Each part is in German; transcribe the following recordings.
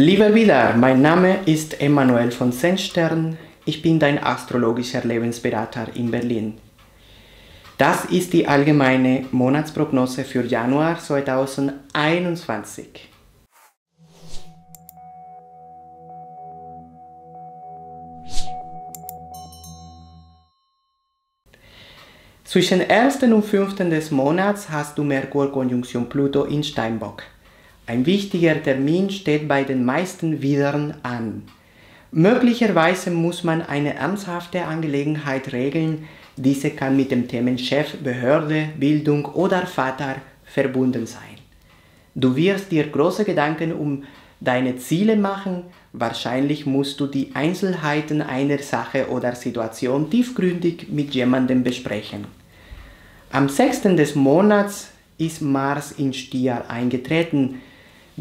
Lieber wieder, mein Name ist Emanuel von Sennstern. Ich bin dein astrologischer Lebensberater in Berlin. Das ist die allgemeine Monatsprognose für Januar 2021. Zwischen 1. und 5. des Monats hast du Merkur-Konjunktion Pluto in Steinbock. Ein wichtiger Termin steht bei den meisten Widern an. Möglicherweise muss man eine ernsthafte Angelegenheit regeln, diese kann mit dem Themen Chef, Behörde, Bildung oder Vater verbunden sein. Du wirst dir große Gedanken um deine Ziele machen, wahrscheinlich musst du die Einzelheiten einer Sache oder Situation tiefgründig mit jemandem besprechen. Am 6. des Monats ist Mars in Stier eingetreten.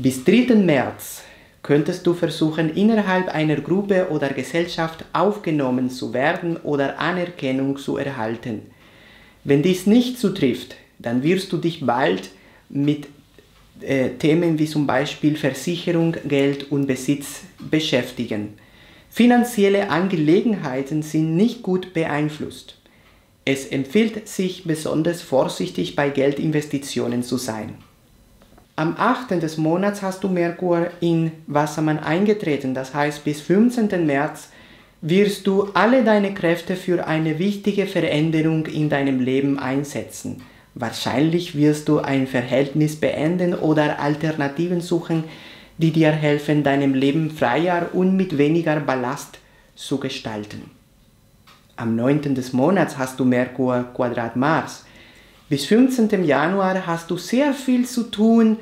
Bis 3. März könntest du versuchen, innerhalb einer Gruppe oder Gesellschaft aufgenommen zu werden oder Anerkennung zu erhalten. Wenn dies nicht zutrifft, dann wirst du dich bald mit äh, Themen wie zum Beispiel Versicherung, Geld und Besitz beschäftigen. Finanzielle Angelegenheiten sind nicht gut beeinflusst. Es empfiehlt sich besonders vorsichtig bei Geldinvestitionen zu sein. Am 8. des Monats hast du Merkur in Wassermann eingetreten, das heißt bis 15. März wirst du alle deine Kräfte für eine wichtige Veränderung in deinem Leben einsetzen. Wahrscheinlich wirst du ein Verhältnis beenden oder Alternativen suchen, die dir helfen, deinem Leben freier und mit weniger Ballast zu gestalten. Am 9. des Monats hast du Merkur Quadrat Mars. Bis 15. Januar hast du sehr viel zu tun.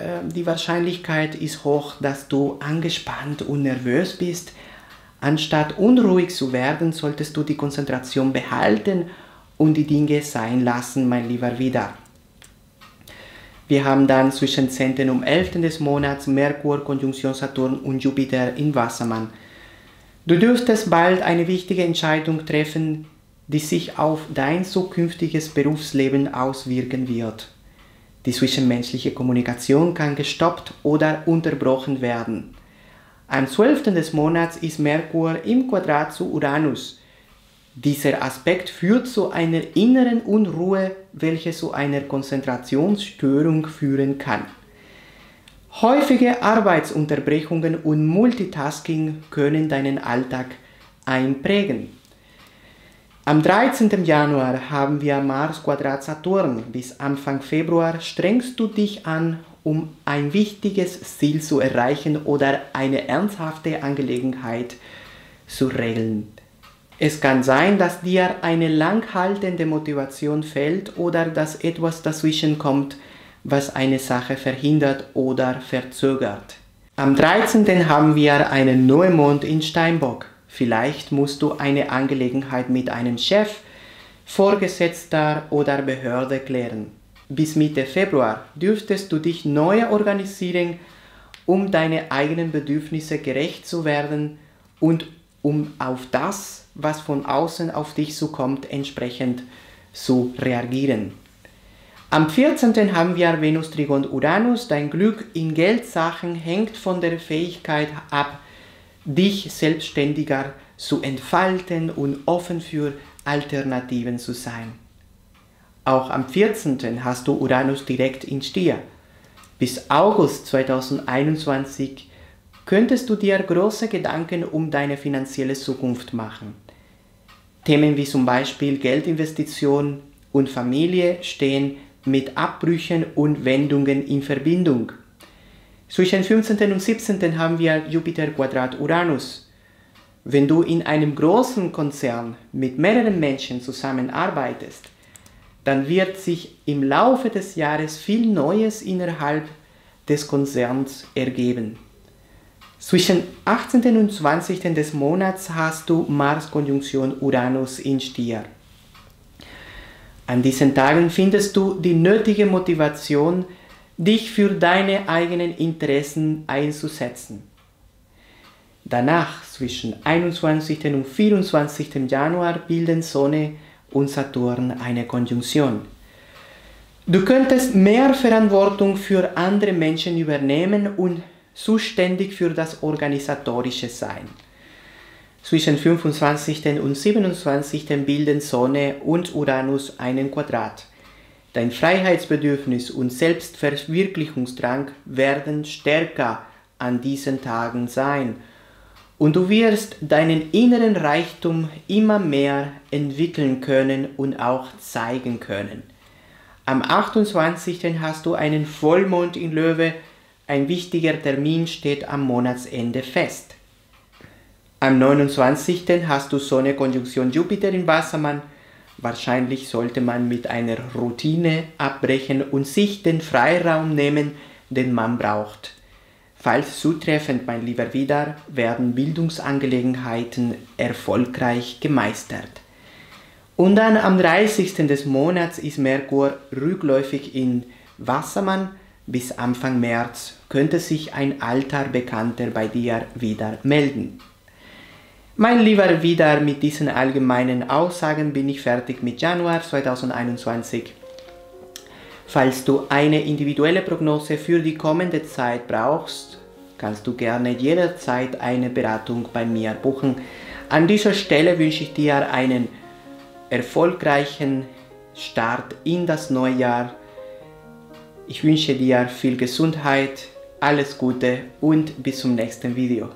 Ähm, die Wahrscheinlichkeit ist hoch, dass du angespannt und nervös bist. Anstatt unruhig zu werden, solltest du die Konzentration behalten und die Dinge sein lassen, mein lieber Wieder. Wir haben dann zwischen 10. und 11. des Monats Merkur, Konjunktion Saturn und Jupiter in Wassermann. Du dürftest bald eine wichtige Entscheidung treffen, die sich auf dein zukünftiges Berufsleben auswirken wird. Die zwischenmenschliche Kommunikation kann gestoppt oder unterbrochen werden. Am 12. des Monats ist Merkur im Quadrat zu Uranus. Dieser Aspekt führt zu einer inneren Unruhe, welche zu einer Konzentrationsstörung führen kann. Häufige Arbeitsunterbrechungen und Multitasking können deinen Alltag einprägen. Am 13. Januar haben wir Mars Quadrat Saturn. Bis Anfang Februar strengst du dich an, um ein wichtiges Ziel zu erreichen oder eine ernsthafte Angelegenheit zu regeln. Es kann sein, dass dir eine langhaltende Motivation fehlt oder dass etwas dazwischen kommt, was eine Sache verhindert oder verzögert. Am 13. haben wir einen Neumond in Steinbock. Vielleicht musst du eine Angelegenheit mit einem Chef, Vorgesetzter oder Behörde klären. Bis Mitte Februar dürftest du dich neu organisieren, um deine eigenen Bedürfnisse gerecht zu werden und um auf das, was von außen auf dich zukommt, entsprechend zu reagieren. Am 14. haben wir Venus Trigon Uranus. Dein Glück in Geldsachen hängt von der Fähigkeit ab, dich selbstständiger zu entfalten und offen für Alternativen zu sein. Auch am 14. hast du Uranus direkt in Stier. Bis August 2021 könntest du dir große Gedanken um deine finanzielle Zukunft machen. Themen wie zum Beispiel Geldinvestition und Familie stehen mit Abbrüchen und Wendungen in Verbindung. Zwischen 15. und 17. haben wir Jupiter Quadrat Uranus. Wenn du in einem großen Konzern mit mehreren Menschen zusammenarbeitest, dann wird sich im Laufe des Jahres viel Neues innerhalb des Konzerns ergeben. Zwischen 18. und 20. des Monats hast du Mars-Konjunktion Uranus in Stier. An diesen Tagen findest du die nötige Motivation, dich für deine eigenen Interessen einzusetzen. Danach, zwischen 21. und 24. Januar, bilden Sonne und Saturn eine Konjunktion. Du könntest mehr Verantwortung für andere Menschen übernehmen und zuständig für das organisatorische Sein. Zwischen 25. und 27. bilden Sonne und Uranus einen Quadrat. Dein Freiheitsbedürfnis und Selbstverwirklichungsdrang werden stärker an diesen Tagen sein und du wirst deinen inneren Reichtum immer mehr entwickeln können und auch zeigen können. Am 28. hast du einen Vollmond in Löwe, ein wichtiger Termin steht am Monatsende fest. Am 29. hast du Sonne Konjunktion Jupiter in Wassermann. Wahrscheinlich sollte man mit einer Routine abbrechen und sich den Freiraum nehmen, den man braucht. Falls zutreffend, mein lieber Widar, werden Bildungsangelegenheiten erfolgreich gemeistert. Und dann am 30. des Monats ist Merkur rückläufig in Wassermann. Bis Anfang März könnte sich ein alter Bekannter bei dir wieder melden. Mein lieber Widar, mit diesen allgemeinen Aussagen bin ich fertig mit Januar 2021. Falls du eine individuelle Prognose für die kommende Zeit brauchst, kannst du gerne jederzeit eine Beratung bei mir buchen. An dieser Stelle wünsche ich dir einen erfolgreichen Start in das neue Jahr. Ich wünsche dir viel Gesundheit, alles Gute und bis zum nächsten Video.